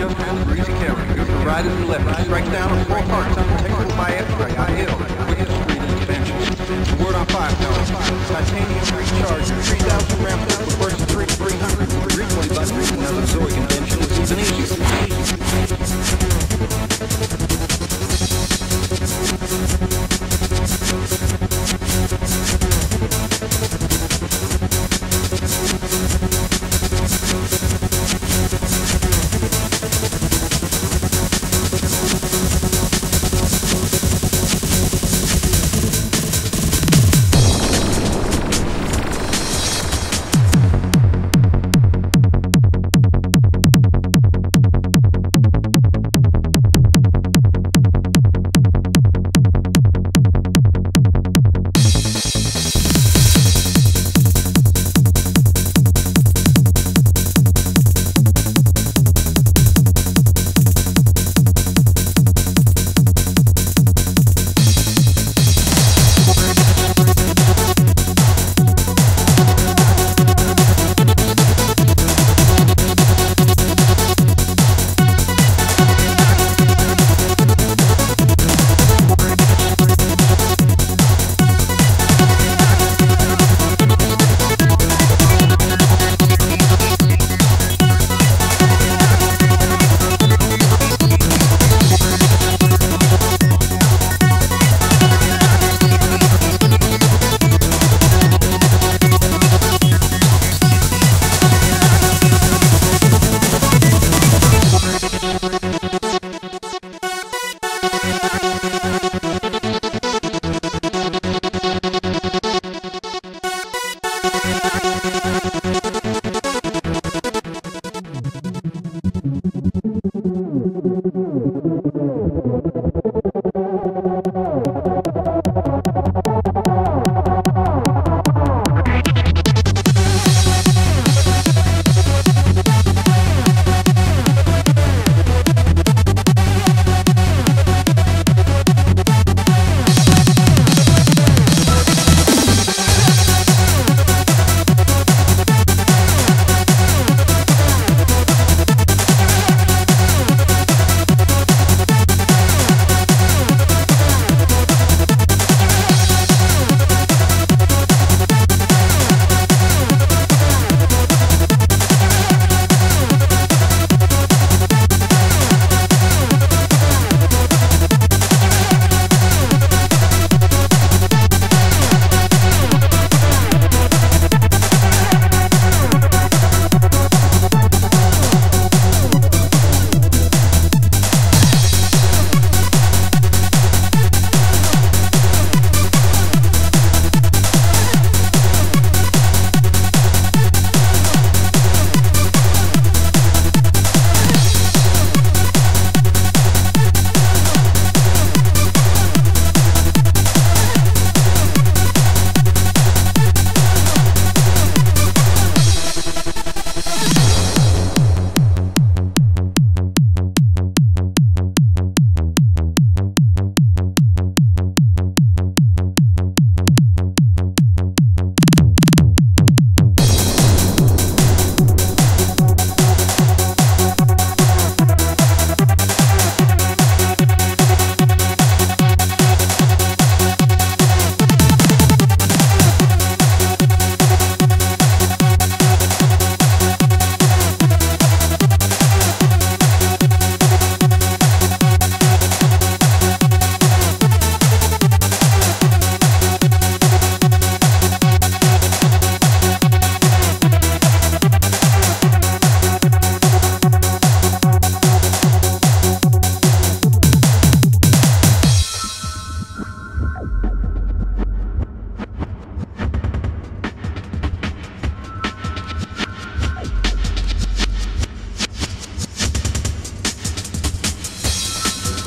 just missed Greasy County. Good for riders and left. Strikes down on four parts. Unprotectable by X-ray. High hill. Wicked street intervention. Word on five, Tony. Titanium recharger. 3,000 gram pistol versus 3 300. 320 by 3 another Zoe convention. It's even easier.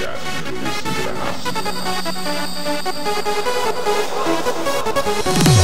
got released the house.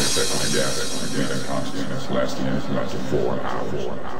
effect like that, with a consciousness lasting up to four hours.